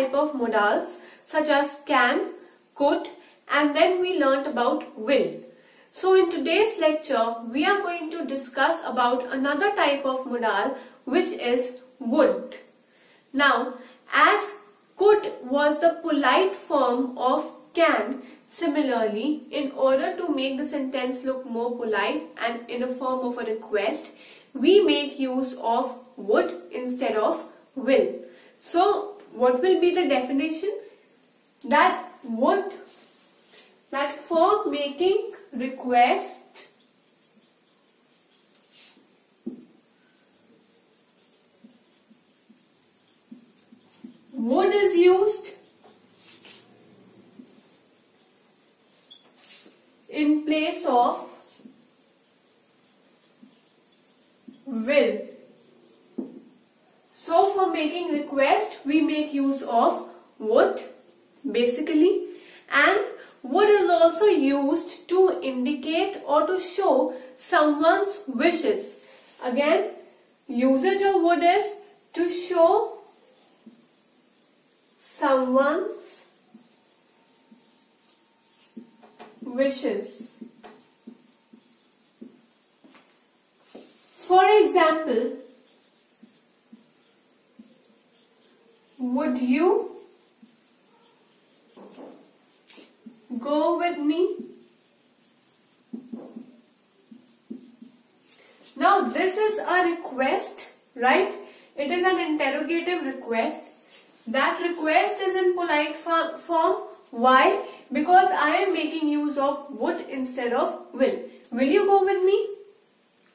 type of modals such as can, could and then we learnt about will. So in today's lecture, we are going to discuss about another type of modal which is would. Now, as could was the polite form of can, similarly, in order to make the sentence look more polite and in a form of a request, we make use of would instead of will. So, what will be the definition? That would, that for making request would is used in place of will. So for making request we make use of would basically and would is also used to indicate or to show someone's wishes. Again usage of would is to show someone's wishes. For example, would you go with me? Now this is a request, right? It is an interrogative request that request is in polite form. Why? Because I am making use of would instead of will. Will you go with me?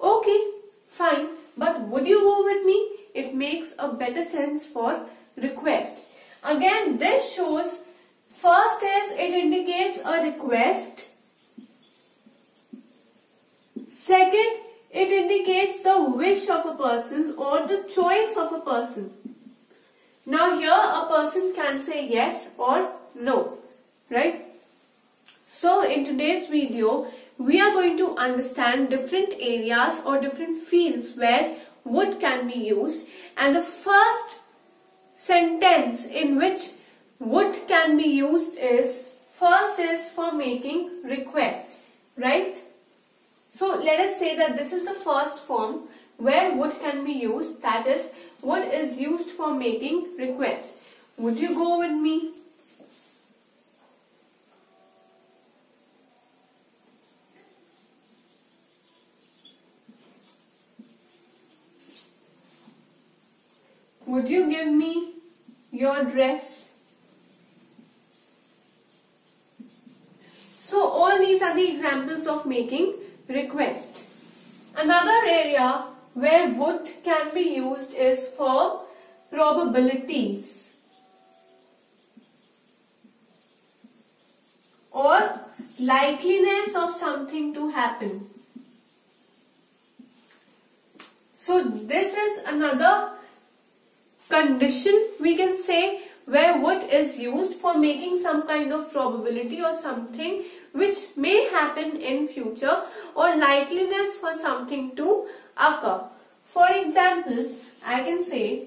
Okay, fine. But would you go with me? It makes a better sense for request. Again, this shows first is it indicates a request. Second, it indicates the wish of a person or the choice of a person. Now here a person can say yes or no, right? So in today's video, we are going to understand different areas or different fields where would can be used and the first sentence in which would can be used is first is for making request, right? So let us say that this is the first form where would can be used that is would is used for making request. Would you go with me? Would you give me your dress? So all these are the examples of making request. Another area where would can be used is for probabilities or likeliness of something to happen. So this is another condition we can say where would is used for making some kind of probability or something which may happen in future or likeliness for something to occur. For example, I can say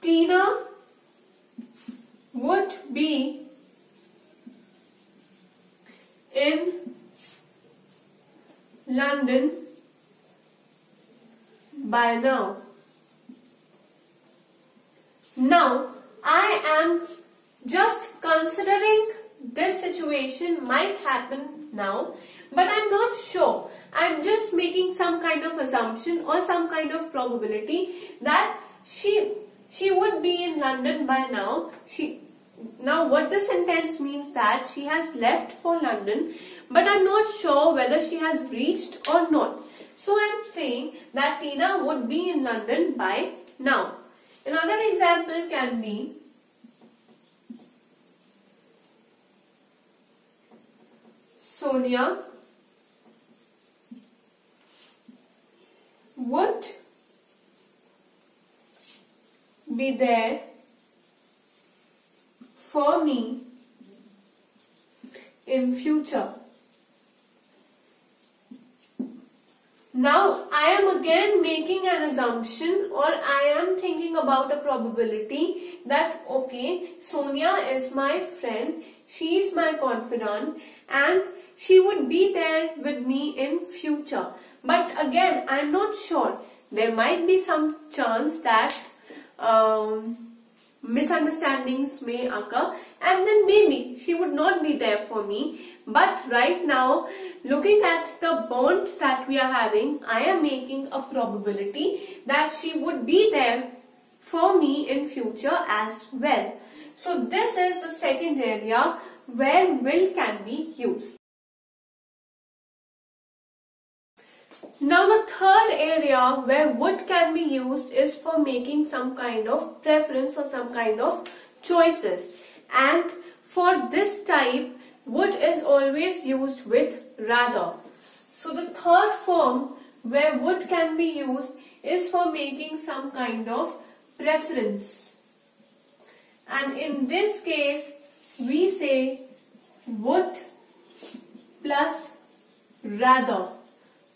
Tina would be in London by now. Now, I am just considering this situation might happen now, but I'm not sure. I'm just making some kind of assumption or some kind of probability that she she would be in London by now. She now what the sentence means that she has left for London but I'm not sure whether she has reached or not. So I'm saying that Tina would be in London by now. Another example can be Sonia would be there for me in future. Now I am again making an assumption or I am thinking about a probability that okay Sonia is my friend, she is my confidant and she would be there with me in future. But again I am not sure. There might be some chance that um, misunderstandings may occur and then maybe she would not be there for me but right now looking at the bond that we are having I am making a probability that she would be there for me in future as well so this is the second area where will can be used Now the third area where would can be used is for making some kind of preference or some kind of choices. And for this type, would is always used with rather. So the third form where would can be used is for making some kind of preference. And in this case, we say would plus rather.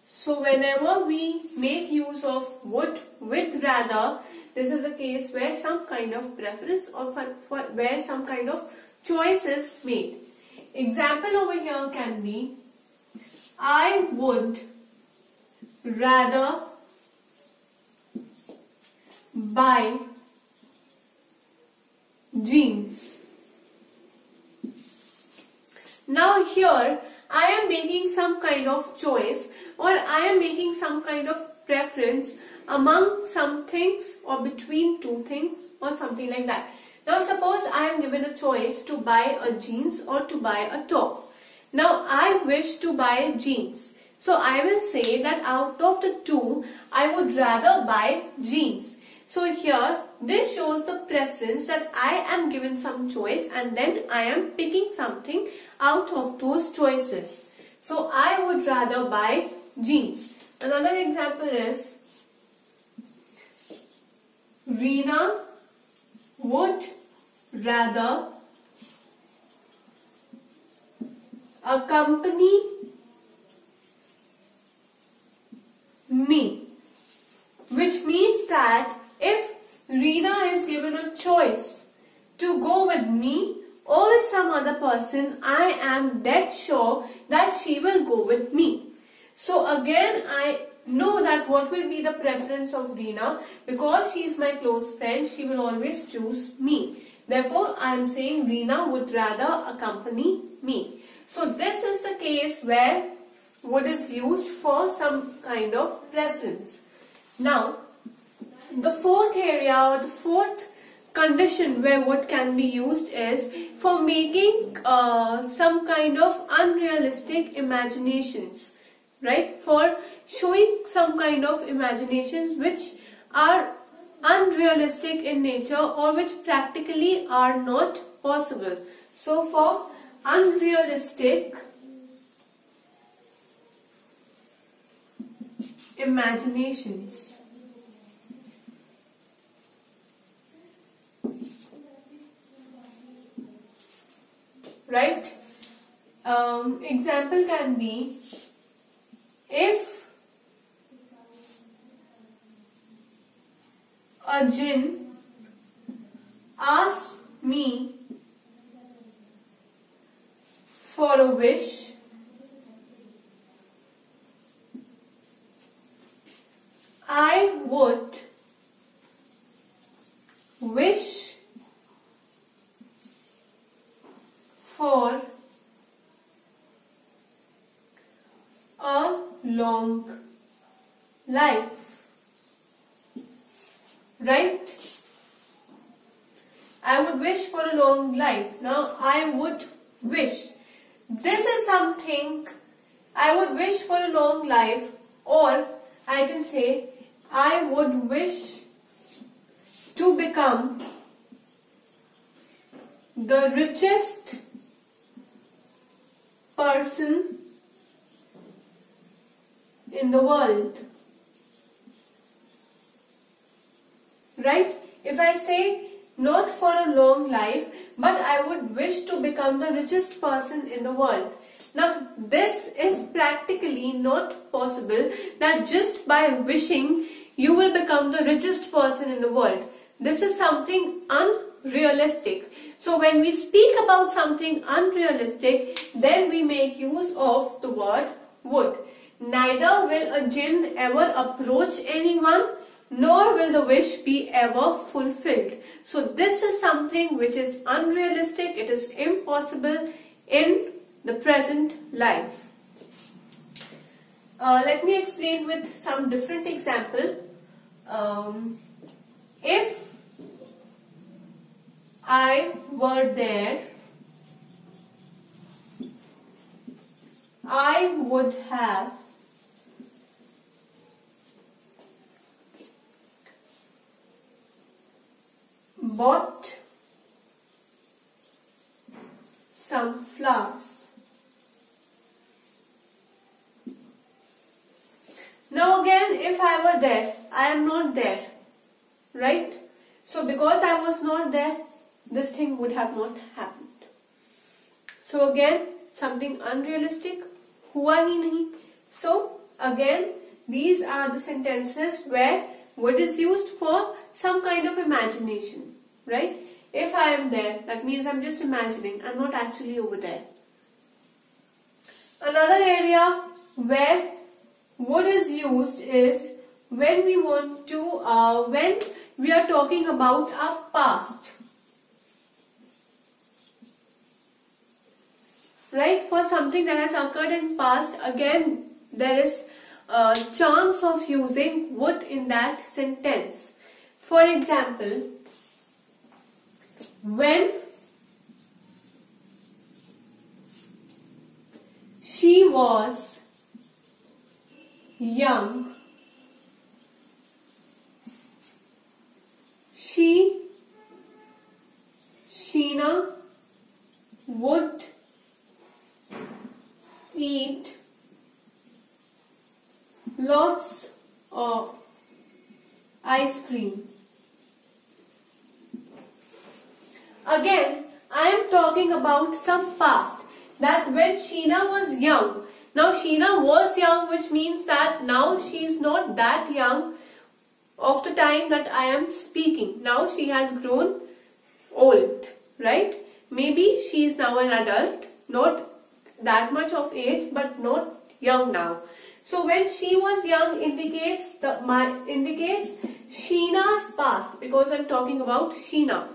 So whenever we make use of would with rather, this is a case where some kind of preference or where some kind of choice is made. Example over here can be, I would rather buy jeans. Now here I am making some kind of choice or I am making some kind of preference among some things or between two things or something like that. Now suppose I am given a choice to buy a jeans or to buy a top. Now I wish to buy jeans. So I will say that out of the two, I would rather buy jeans. So here, this shows the preference that I am given some choice and then I am picking something out of those choices. So I would rather buy jeans. Another example is Reena would rather accompany me which means that if Reena is given a choice to go with me or with some other person, I am dead sure that she will go with me. So again, I know that what will be the preference of Reena because she is my close friend, she will always choose me. Therefore, I am saying Reena would rather accompany me. So this is the case where would is used for some kind of preference. Now, the fourth area or the fourth condition where would can be used is for making uh, some kind of unrealistic imaginations right for showing some kind of imaginations which are unrealistic in nature or which practically are not possible. So for unrealistic imaginations. Right? Um, example can be if jinn asks me for a wish I would wish for a long life. Right? I would wish for a long life. Now, I would wish. This is something I would wish for a long life or I can say I would wish to become the richest person in the world. Right? If I say not for a long life, but I would wish to become the richest person in the world. Now, this is practically not possible that just by wishing you will become the richest person in the world. This is something unrealistic. So when we speak about something unrealistic, then we make use of the word would. Neither will a jinn ever approach anyone nor will the wish be ever fulfilled. So this is something which is unrealistic, it is impossible in the present life. Uh, let me explain with some different example. Um, if I were there, I would have bought some flowers. Now again, if I were there, I am not there, right? So because I was not there, this thing would have not happened. So again, something unrealistic, hua hi nahi. So again, these are the sentences where would is used for some kind of imagination, right? If I am there, that means I'm just imagining, I'm not actually over there. Another area where would is used is when we want to, uh, when we are talking about our past. Right? For something that has occurred in past, again, there is a chance of using would in that sentence. For example, when she was young, she, Sheena, would eat lots of ice cream. Again, I am talking about some past. That when Sheena was young. Now Sheena was young which means that now she is not that young of the time that I am speaking. Now she has grown old. Right? Maybe she is now an adult. Not that much of age but not young now. So when she was young indicates the my indicates Sheena's past because I'm talking about Sheena.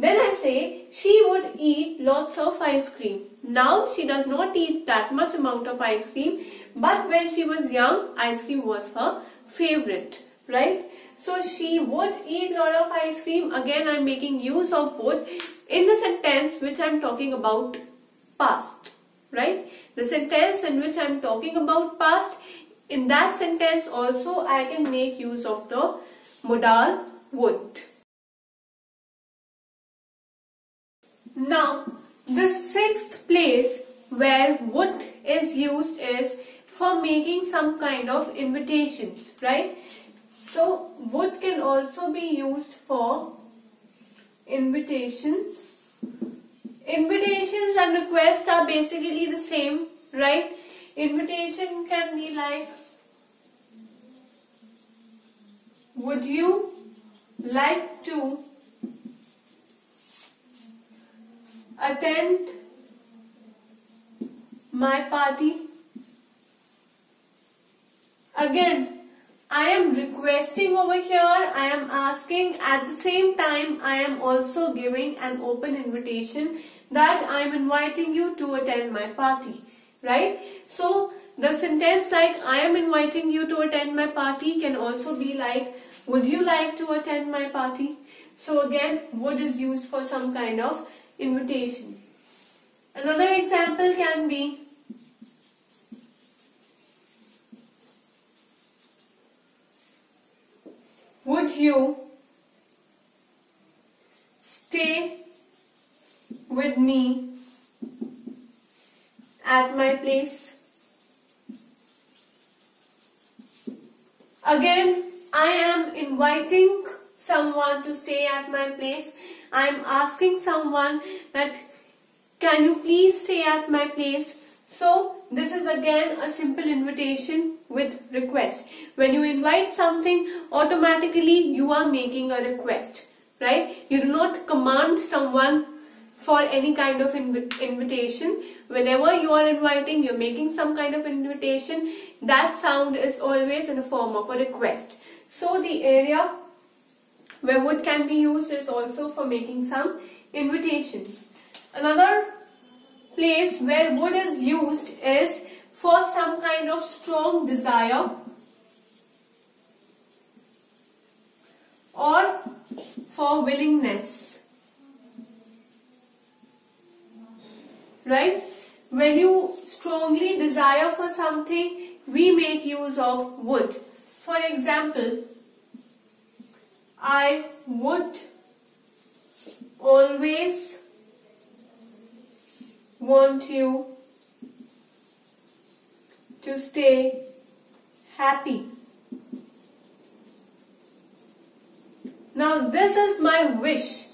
Then I say she would eat lots of ice cream. Now she does not eat that much amount of ice cream but when she was young ice cream was her favorite. Right? So she would eat lot of ice cream. Again I'm making use of would in the sentence which I'm talking about past. Right? The sentence in which I'm talking about past in that sentence also I can make use of the modal would. Now, the sixth place where would is used is for making some kind of invitations, right? So, would can also be used for invitations. Invitations and requests are basically the same, right? Invitation can be like, would you like to attend my party. Again, I am requesting over here, I am asking at the same time I am also giving an open invitation that I am inviting you to attend my party. Right? So, the sentence like I am inviting you to attend my party can also be like would you like to attend my party? So again would is used for some kind of invitation. Another example can be Would you stay with me at my place? Again, I am inviting someone to stay at my place I am asking someone that can you please stay at my place. So this is again a simple invitation with request. When you invite something, automatically you are making a request, right? You do not command someone for any kind of inv invitation. Whenever you are inviting, you're making some kind of invitation, that sound is always in a form of a request. So the area where would can be used is also for making some invitations. Another place where would is used is for some kind of strong desire or for willingness. Right? When you strongly desire for something, we make use of would. For example, I would always want you to stay happy. Now this is my wish.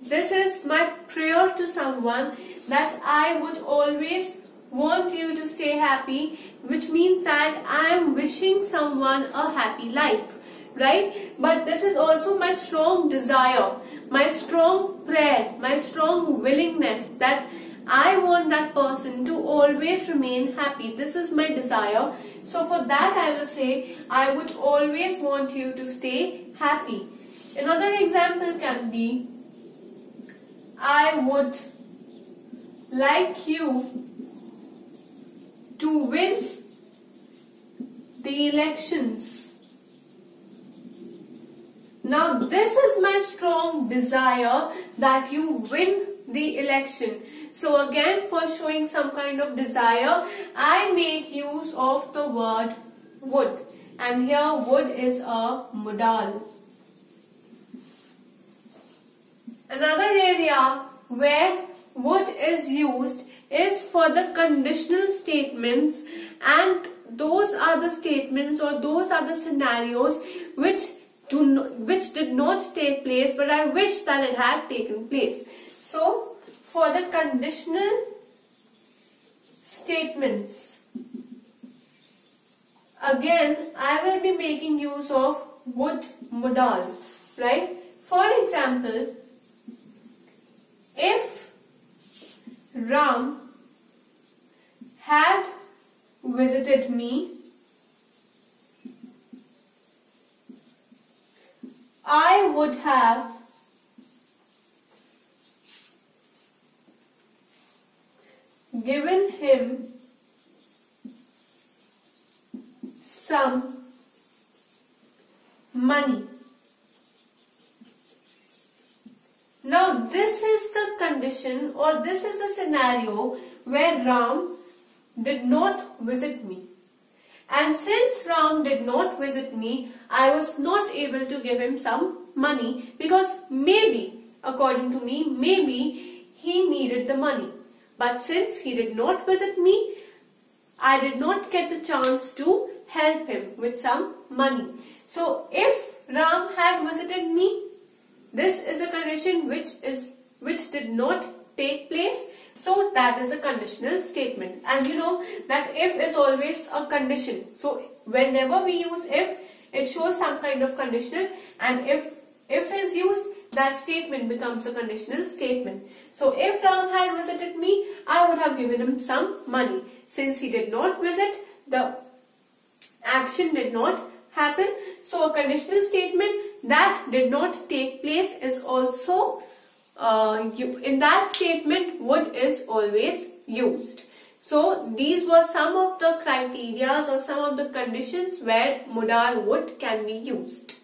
This is my prayer to someone that I would always want you to stay happy which means that I am wishing someone a happy life right? But this is also my strong desire, my strong prayer, my strong willingness that I want that person to always remain happy. This is my desire. So for that I will say, I would always want you to stay happy. Another example can be, I would like you to win the elections now this is my strong desire that you win the election. So again for showing some kind of desire, I make use of the word would. And here would is a modal. Another area where would is used is for the conditional statements and those are the statements or those are the scenarios which do which did not take place but I wish that it had taken place. So for the conditional statements again I will be making use of would modal right. For example if Ram had visited me I would have given him some money. Now this is the condition or this is the scenario where Ram did not visit me. And since Ram did not visit me, I was not able to give him some money because maybe, according to me, maybe he needed the money. But since he did not visit me, I did not get the chance to help him with some money. So if Ram had visited me, this is a condition which is which did not take place so that is a conditional statement. And you know that if is always a condition. So whenever we use if, it shows some kind of conditional and if if is used, that statement becomes a conditional statement. So if Ram had visited me, I would have given him some money. Since he did not visit, the action did not happen. So a conditional statement that did not take place is also uh, you, in that statement would is always used. So these were some of the criteria or some of the conditions where modal would can be used.